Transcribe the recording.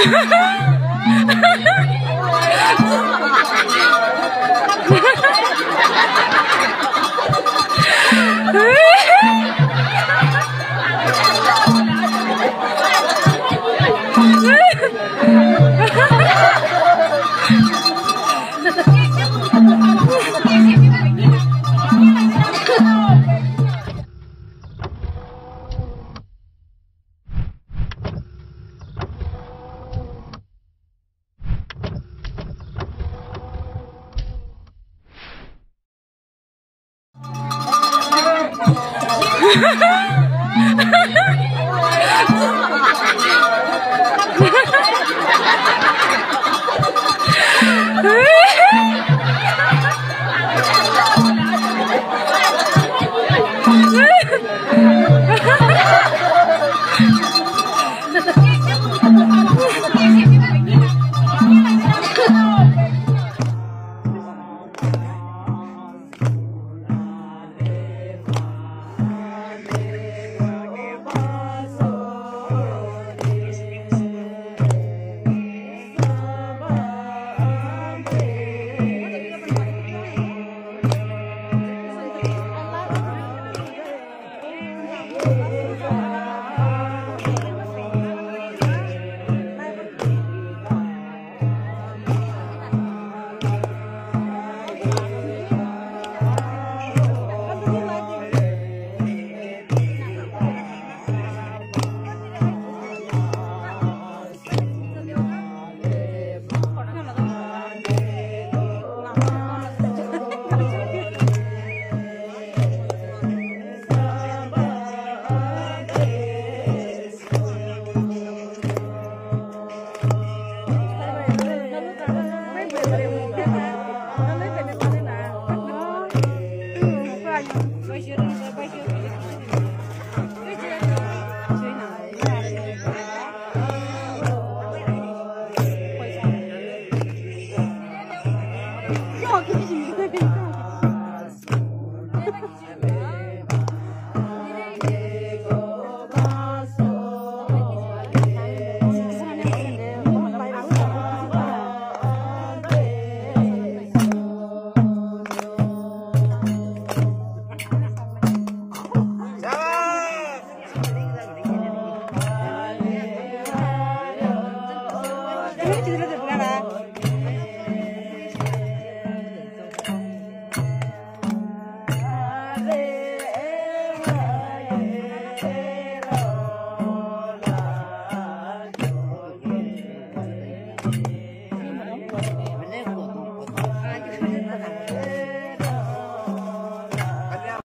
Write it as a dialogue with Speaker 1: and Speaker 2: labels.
Speaker 1: Thank you.